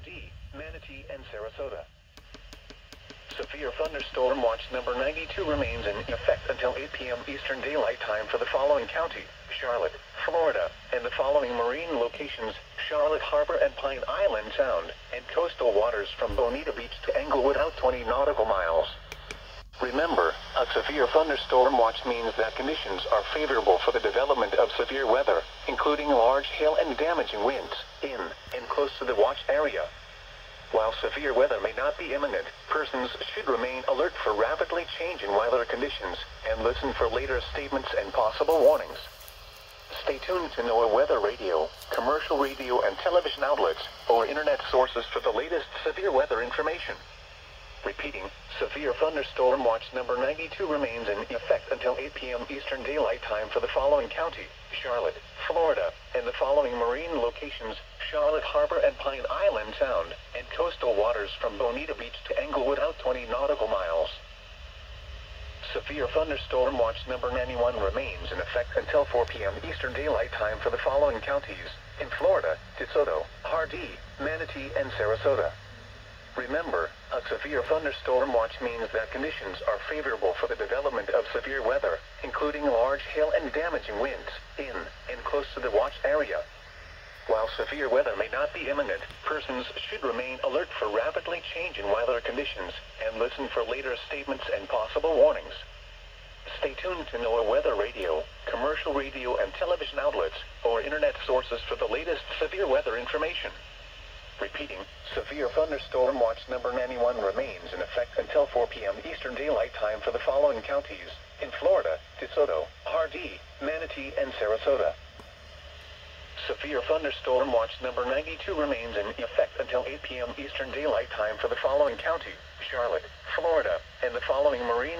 Manatee, and Sarasota. Severe thunderstorm watch number 92 remains in effect until 8 p.m. Eastern Daylight Time for the following county, Charlotte, Florida, and the following marine locations, Charlotte Harbor and Pine Island Sound, and coastal waters from Bonita Beach to Englewood out 20 nautical miles. Remember, a severe thunderstorm watch means that conditions are favorable for the development of severe weather, including large hail and damaging winds, in close to the watch area. While severe weather may not be imminent, persons should remain alert for rapidly changing weather conditions and listen for later statements and possible warnings. Stay tuned to NOAA Weather Radio, commercial radio and television outlets, or internet sources for the latest severe weather information. Repeating, severe thunderstorm watch number 92 remains in effect until 8 p.m. Eastern Daylight Time for the following county, Charlotte, Florida, and the following marine locations, Charlotte Harbor and Pine Island Sound, and coastal waters from Bonita Beach to Englewood out 20 nautical miles. Severe thunderstorm watch number 91 remains in effect until 4 p.m. Eastern Daylight Time for the following counties, in Florida, DeSoto, Hardee, Manatee, and Sarasota. Remember, a severe thunderstorm watch means that conditions are favorable for the development of severe weather, including large hail and damaging winds, in and close to the watch area. While severe weather may not be imminent, persons should remain alert for rapidly changing weather conditions and listen for later statements and possible warnings. Stay tuned to NOAA Weather Radio, commercial radio and television outlets, or internet sources for the latest severe weather information. Repeating, severe thunderstorm watch number 91 remains in effect until 4 p.m. Eastern Daylight Time for the following counties, in Florida, DeSoto, Hardee, Manatee, and Sarasota. Severe thunderstorm watch number 92 remains in effect until 8 p.m. Eastern Daylight Time for the following county, Charlotte, Florida, and the following marine